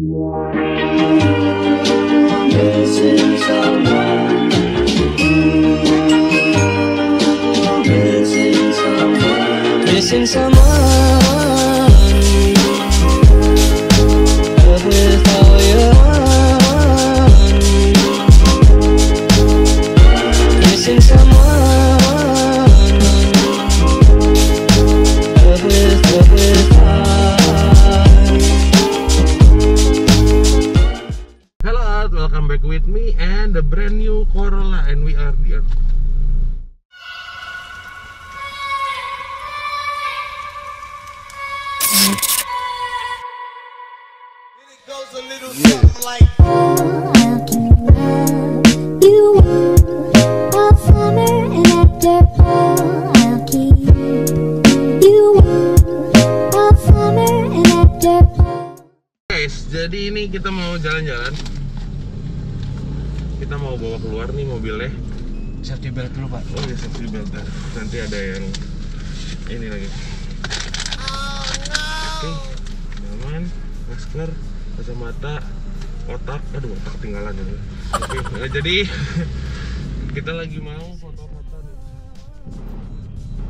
This is. Missing someone. Missing someone. Jadi ini kita mau jalan-jalan. Kita mau bawa keluar nih mobilnya. Safety belt dulu pak Oh ya safety belt. Nanti ada yang ini lagi. Oke, nyaman, masker, kacamata, otak. Aduh, otak ketinggalan ini. Oke, nah, jadi kita lagi mau foto-foto nih.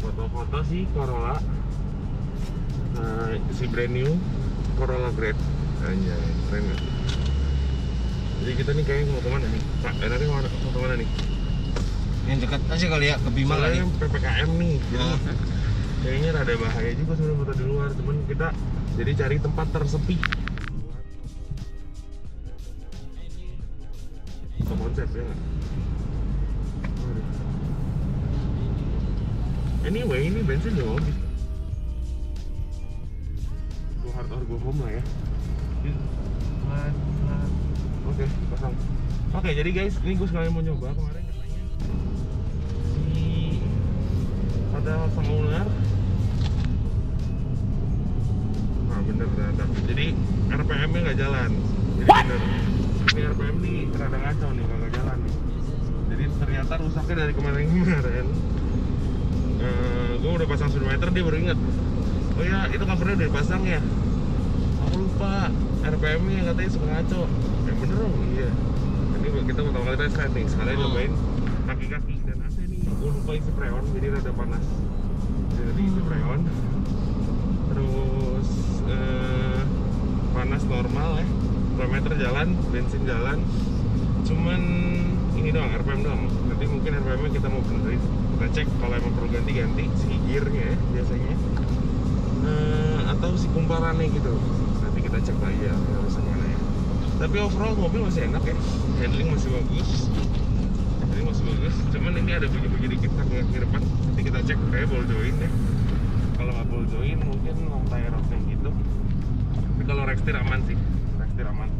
Foto-foto sih Corolla. Nah, si brand new Corolla Great. Anjay, keren gak? Jadi kita nih kayaknya mau ke mana nih? Pak, enaknya mau foto mana nih? yang dekat aja kali ya ke Bima kali PPKM nih, jadi Oh. Kayaknya rada bahaya juga sebenarnya foto di luar. Cuman kita jadi cari tempat tersepi. Foto konsep ya. Anyway, ini bensin udah habis. Go hard or go home lah ya. Oke, pasang. Oke, jadi guys, ini gue sekalian mau nyoba kemarin katanya ada sama ular. Nah bener ternyata. Jadi RPM-nya nggak jalan. Jadi bener. Ini RPM nih rada ngacau nih nggak jalan nih. Jadi ternyata rusaknya dari kemarin-kemarin. Eh, gue udah pasang speedometer dia baru inget. Oh ya itu covernya udah dipasang ya. Aku lupa RPM-nya katanya suka ngaco. Yang bener dong iya. Ini kita pertama kali tes nih sekalian Hmm. nyobain kaki-kaki dan AC. Gue lupa isi freon jadi rada panas. Jadi isi freon. Terus eh, panas normal ya. Kilometer jalan, bensin jalan. Cuman ini doang RPM doang. Nanti mungkin RPM-nya kita mau benerin. Kita cek kalau emang perlu ganti-ganti si gearnya ya biasanya. Eh, atau si kumparannya gitu. Nanti kita cek lagi ya harus yang mana ya. Tapi overall mobil masih enak ya. Handling masih bagus. Ini ada bunyi-bunyi dikit kaki kaki depan. Nanti kita cek kayak ball join ya. Kalau nggak ball join mungkin long tire rod-nya gitu. Tapi kalau rekstir aman sih. Rekstir aman.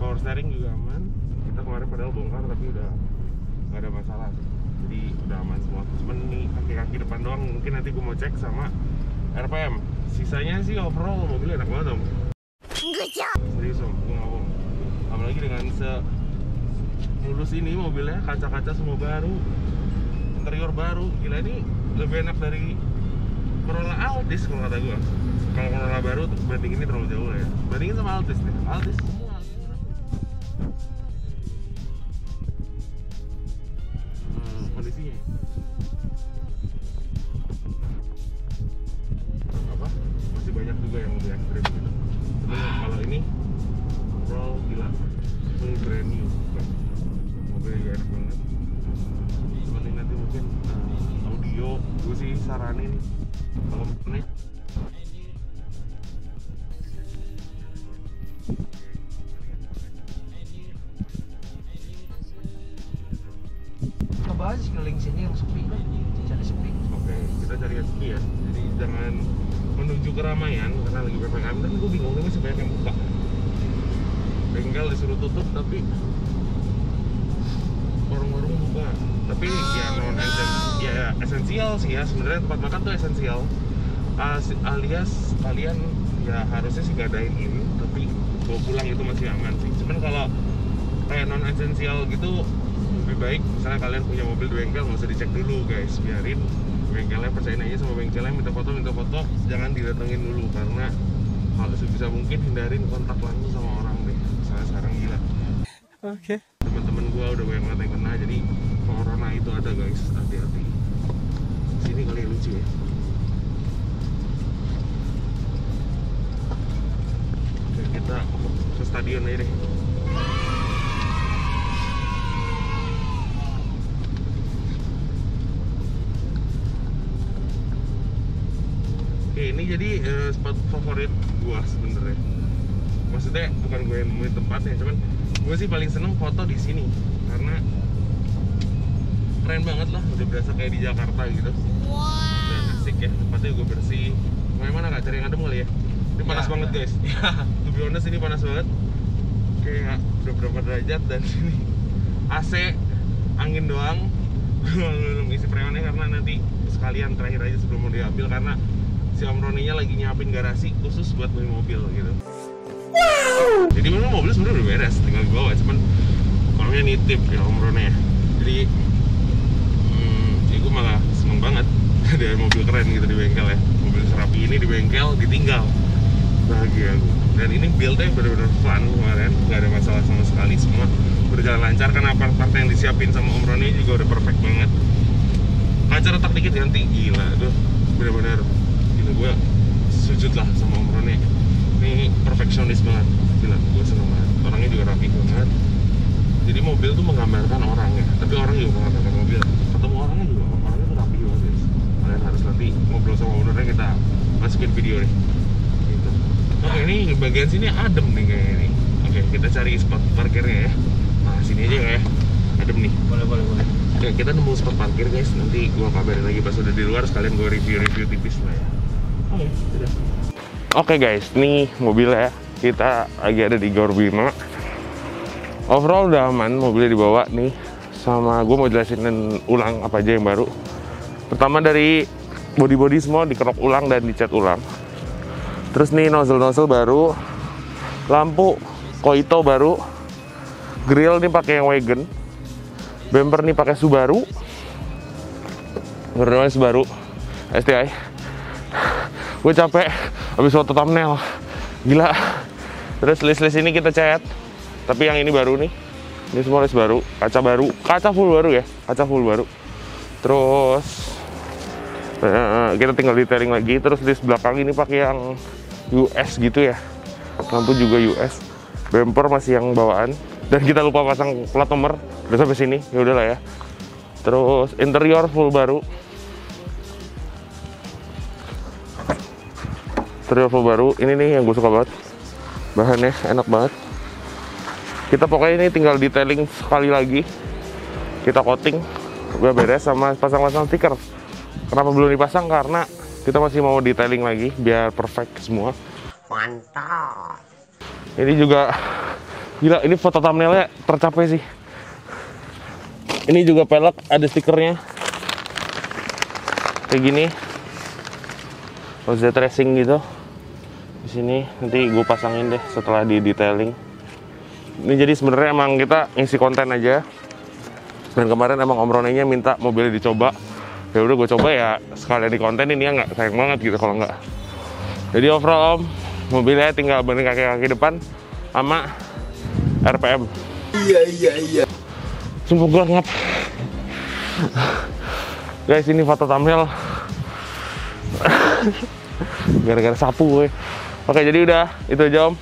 Power steering juga aman. Kita kemarin padahal bongkar tapi udah nggak ada masalah sih. Jadi udah aman semua. Cuman ini kaki-kaki depan doang. Mungkin nanti gue mau cek sama RPM. Sisanya sih overall mobilnya enak banget om. Serius om, gue nggak bohong. Apalagi dengan se mulus ini mobilnya, kaca-kaca semua baru, interior baru. Gila ini lebih enak dari Corolla Altis kalau kata gue. Kalau Corolla baru tuh bandinginnya terlalu jauh lah ya. Bandingin sama Altis deh. Altis gue sih saranin kalau nih coba aja sekeliling sini yang sepi cari sepi Oke, kita cari yang sepi ya. Jadi jangan menuju keramaian karena lagi ppkm dan gue bingung ini banyak yang buka. Bengkel disuruh tutup tapi warung-warung buka. Tapi ya non ya esensial sih ya sebenarnya tempat makan tuh esensial. As- alias kalian ya harusnya sih gadain ini tapi bawa pulang itu masih aman sih. Cuman kalau kayak non esensial gitu lebih baik misalnya kalian punya mobil di bengkel nggak usah dicek dulu guys biarin bengkelnya percayain aja sama bengkelnya minta foto minta foto jangan didatengin dulu karena kalau sebisa mungkin hindarin kontak langsung sama orang deh Oke. Teman-teman gua udah banyak banget yang kena jadi corona itu ada guys, hati-hati. Sini kali ya, lucu ya. Oke, kita ke stadion aja deh. Oke, ini jadi eh, spot favorit gua sebenarnya. Maksudnya bukan gue yang nemuin tempatnya, cuman gue sih paling seneng foto di sini karena keren banget lah, udah berasa kayak di Jakarta gitu. Dan asik ya, tempatnya juga bersih. Mau yang mana kak? Cari yang adem kali ya? Ini panas Ya, banget ya. guys. To be honest ini panas banget. Kayak udah berapa derajat dan sini AC angin doang. Belum isi freonnya karena nanti sekalian terakhir aja sebelum mau diambil karena si Om Roninya lagi nyiapin garasi khusus buat beli mobil gitu. Jadi memang mobil sebenarnya udah beres, tinggal dibawa. Cuman orangnya nitip ya Om Roni ya. Jadi hmm, ya gue malah seneng banget ada mobil keren gitu di bengkel ya. Mobil serapi ini di bengkel ditinggal. Bahagia gue. Dan ini build-nya bener-bener fun kemarin, nggak ada masalah sama sekali semua berjalan lancar karena part-part yang disiapin sama Om Roni juga udah perfect banget. Kaca retak dikit ganti, gila, aduh bener-bener gila gue sujud lah sama Om Roni ini perfeksionis banget gila gue seneng banget. Orangnya juga rapi banget. Jadi mobil tuh menggambarkan orang ya. Tapi orang juga menggambarkan mobil. Ketemu orangnya juga orangnya tuh rapi banget guys. Kalian harus nanti ngobrol sama ownernya kita masukin video deh gitu. oke ini bagian sini adem nih kayaknya nih oke kita cari spot parkirnya ya. Nah sini aja ya. Adem nih. Boleh, boleh, boleh. Oke, kita nemu spot parkir guys. Nanti gua kabarin lagi pas udah di luar sekalian gua review-review tipis lah ya. Oke, sudah. Oke guys, nih mobilnya kita lagi ada di Gor Bima. Overall udah aman, mobilnya dibawa nih. Sama gue mau jelasin ulang apa aja yang baru. Pertama dari body-body semua dikerok ulang dan dicat ulang. Terus nih nozzle-nozzle baru, lampu Koito baru, grill nih pakai yang wagon, bumper nih pakai Subaru, Berdua Subaru STI. Gue capek habis foto thumbnail. Gila. Terus list-list ini kita cat. Tapi yang ini baru nih. Ini semua list baru, kaca baru, kaca full baru ya, kaca full baru. Terus eh, kita tinggal detailing lagi. Terus list belakang ini pakai yang US gitu ya. Lampu juga US. Bumper masih yang bawaan. Dan kita lupa pasang plat nomor. Udah sampai sini, ya udahlah ya. Terus interior full baru. Full baru. Ini nih yang gue suka banget. Bahannya enak banget. Kita pokoknya ini tinggal detailing sekali lagi. Kita coating. Udah beres sama pasang-pasang stiker. Kenapa belum dipasang? Karena kita masih mau detailing lagi biar perfect semua. Mantap. Ini juga gila. Ini foto thumbnailnya tercapai sih. Ini juga pelek ada stikernya. Kayak gini. OZ Racing gitu. Di sini nanti gue pasangin deh setelah di detailing. Ini jadi sebenarnya emang kita ngisi konten aja. Dan kemarin emang Om Ronenya minta mobilnya dicoba. Ya udah gue coba ya sekalian di konten ini ya nggak sayang banget gitu kalau nggak. Jadi overall Om, mobilnya tinggal benerin kaki-kaki depan sama RPM. Iya, iya, iya. Sumpah gue ngap. Guys, ini foto thumbnail. Gara-gara sapu gue. Oke, jadi udah itu aja om.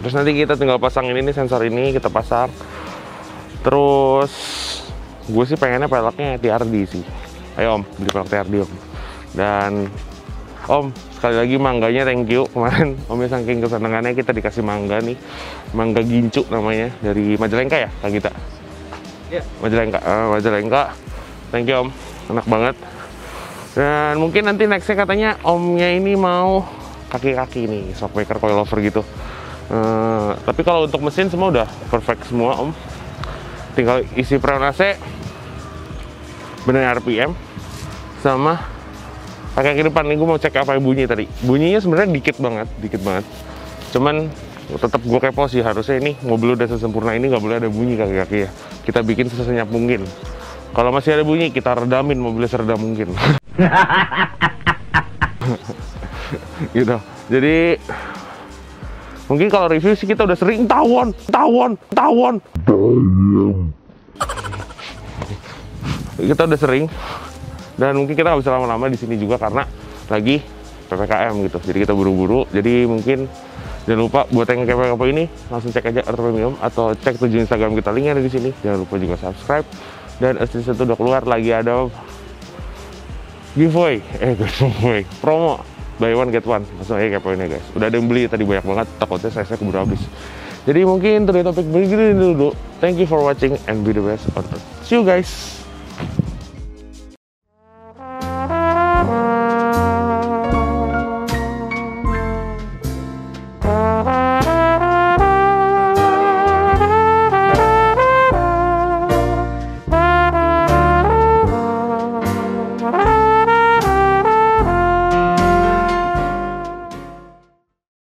Terus nanti kita tinggal pasang ini nih sensor ini kita pasang. Terus gue sih pengennya peleknya TRD sih. Ayo om, beli pelek TRD om. Dan om sekali lagi mangganya thank you kemarin omnya saking kesenangannya kita dikasih mangga nih mangga gincu namanya dari Majalengka ya kak kita Iya. Majalengka eh, Majalengka thank you om enak banget dan mungkin nanti nextnya katanya omnya ini mau kaki-kaki nih shockbreaker coilover gitu. Eh, tapi kalau untuk mesin semua udah perfect semua om. Tinggal isi freon AC bener RPM sama pakai ke depan. Nih gue mau cek apa yang bunyi tadi. Bunyinya sebenarnya dikit banget dikit banget. Cuman tetap gue kepo sih harusnya ini mobil udah sesempurna ini nggak boleh ada bunyi kaki-kaki ya. Kita bikin sesenyap mungkin. Kalau masih ada bunyi kita redamin mobilnya seredam mungkin gitu jadi Mungkin kalau review sih kita udah sering tawon, tawon, tawon. kita udah sering dan mungkin kita nggak bisa lama-lama di sini juga karena lagi ppkm gitu. Jadi kita buru-buru. Jadi mungkin jangan lupa buat yang kepo-kepo ini langsung cek aja Art Premium atau cek tujuh Instagram kita linknya ada di sini. Jangan lupa juga subscribe dan season satu udah keluar lagi ada giveaway, eh giveaway, promo buy one get one. Langsung aja kepoin ya guys. Udah ada yang beli tadi banyak banget. Takutnya saya saya keburu habis. Jadi mungkin dari topik begini dulu. Thank you for watching and be the best see you guys